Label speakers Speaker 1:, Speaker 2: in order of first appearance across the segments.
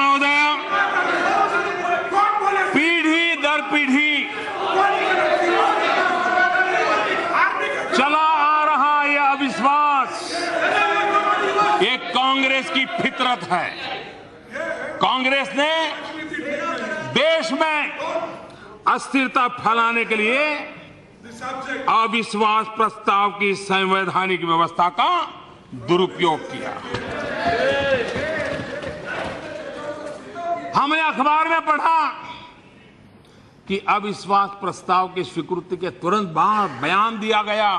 Speaker 1: महोदय। पीढ़ी दर पीढ़ी। चला आ रहा यह अविश्वास। ये कांग्रेस की फितरत है। कांग्रेस ने देश में अस्थिरता फैलाने के लिए अविश्वास प्रस्ताव की संवैधानिक व्यवस्था का दुरुपयोग किया। हमने अखबार में पढ़ा कि अविश्वास प्रस्ताव की स्वीकृति के तुरंत बाद बयान दिया गया।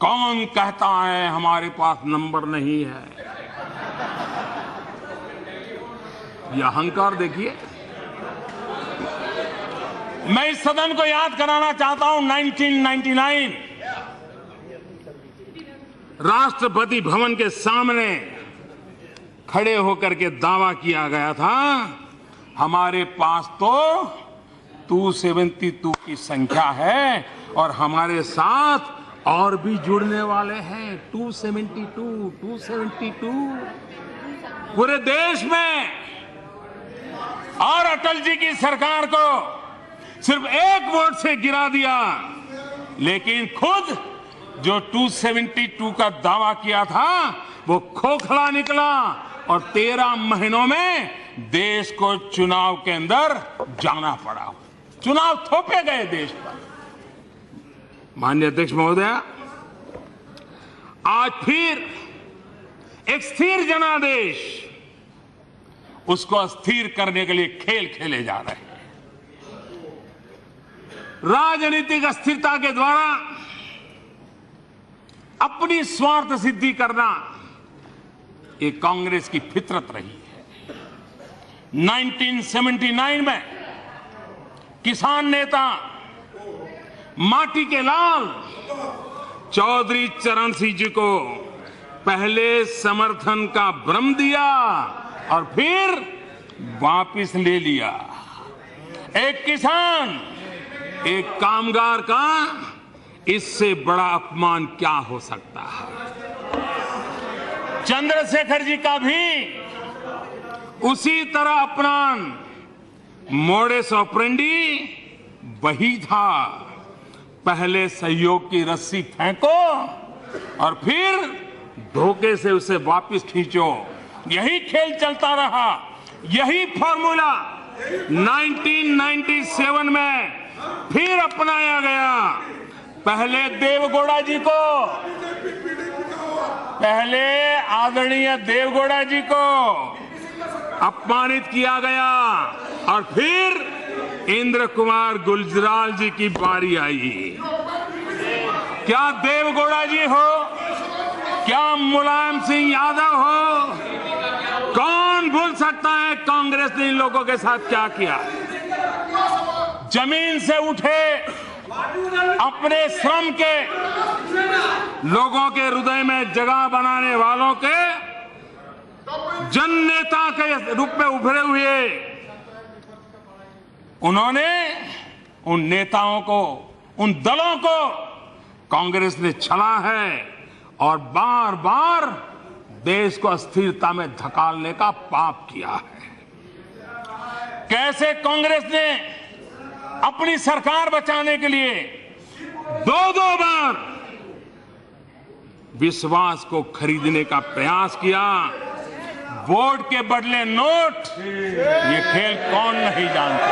Speaker 1: कौन कहता है हमारे पास नंबर नहीं है? यह अहंकार देखिए। मैं इस सदन को याद कराना चाहता हूँ 1999 राष्ट्रपति भवन के सामने खड़े होकर के दावा किया गया था हमारे पास तो 272 की संख्या है और हमारे साथ और भी जुड़ने वाले हैं। 272, 272 पूरे देश में और अटल जी की सरकार को सिर्फ़ एक वोट से गिरा दिया लेकिन खुद जो 272 का दावा किया था वो खोखला निकला। और तेरह महीनों में देश को चुनाव के अंदर जाना पड़ा। चुनाव थोपे गए देश पर। माननीय अध्यक्ष महोदय, आज फिर एक स्थिर जनादेश, उसको अस्थिर करने के लिए खेल खेले जा रहे हैं। राजनीतिक अस्थिरता के द्वारा अपनी स्वार्थ सिद्धि करना ये कांग्रेस की फितरत रही है। 1979 में किसान नेता माटी के लाल चौधरी चरण सिंह जी को पहले समर्थन का भ्रम दिया और फिर वापिस ले लिया। एक किसान, एक कामगार का इससे बड़ा अपमान क्या हो सकता है? चंद्रशेखर जी का भी उसी तरह अपमान मोडेस ऑपरेंडी वही था। पहले सहयोग की रस्सी फेंको और फिर धोखे से उसे वापस खींचो। यही खेल चलता रहा। यही फॉर्मूला 1997 में फिर अपनाया गया। पहले देवगौड़ा जी को पहले आदरणीय देवगौड़ा जी को अपमानित किया गया और फिर इंद्र कुमार गुलजराल जी की बारी आई। क्या देवगौड़ा जी हो? क्या मुलायम सिंह यादव हो? कौन भूल सकता है कांग्रेस ने इन लोगों के साथ क्या किया? ज़मीन से उठे अपने श्रम के लोगों के हृदय में जगह बनाने वालों के जन नेता के रूप में उभरे हुए उन्होंने उन नेताओं को, उन दलों को कांग्रेस ने छला है और बार बार देश को अस्थिरता में धकालने का पाप किया है। कैसे कांग्रेस ने अपनी सरकार बचाने के लिए दो दो बार विश्वास को खरीदने का प्रयास किया। वोट के बदले नोट। ये खेल कौन नहीं जानता।